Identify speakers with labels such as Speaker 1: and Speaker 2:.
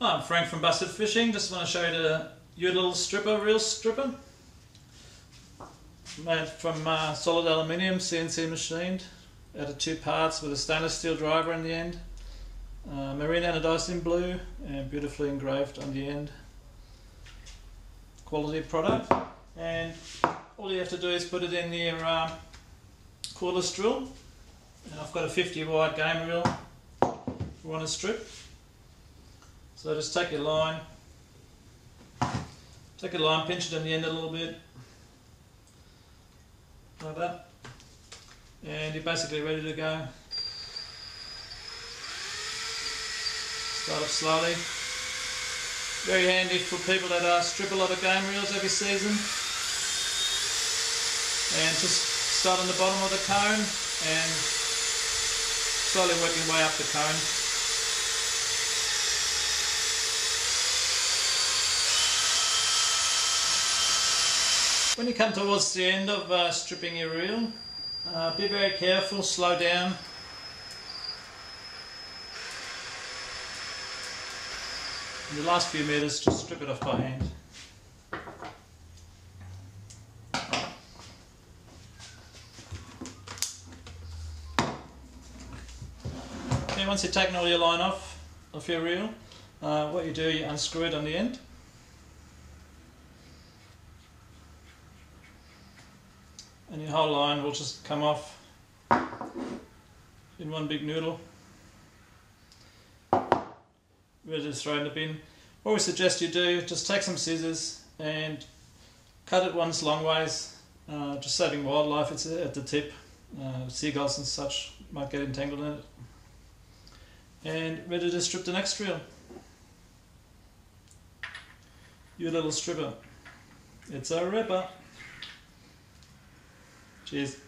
Speaker 1: Hi, I'm Frank from Busted Fishing. Just want to show you the your little stripper, reel stripper. Made from uh, solid aluminium, CNC machined, out of two parts with a stainless steel driver in the end. Uh, marine anodized in blue and beautifully engraved on the end. Quality product. And all you have to do is put it in your um, cordless drill. And I've got a 50 wide game reel on a strip. So just take your line, take a line, pinch it in the end a little bit, like that, and you're basically ready to go. Start off slowly. Very handy for people that uh, strip a lot of game reels every season. And just start on the bottom of the cone and slowly work your way up the cone. When you come towards the end of uh, stripping your reel, uh, be very careful, slow down. In the last few metres, just strip it off by hand. Okay, once you've taken all your line off, off your reel, uh, what you do, you unscrew it on the end. And your whole line will just come off in one big noodle ready to throw in the bin. What we suggest you do, just take some scissors and cut it once long ways, uh, just saving wildlife, it's at the tip, uh, seagulls and such might get entangled in it. And ready to strip the next reel. Your little stripper. It's a ripper. Cheers.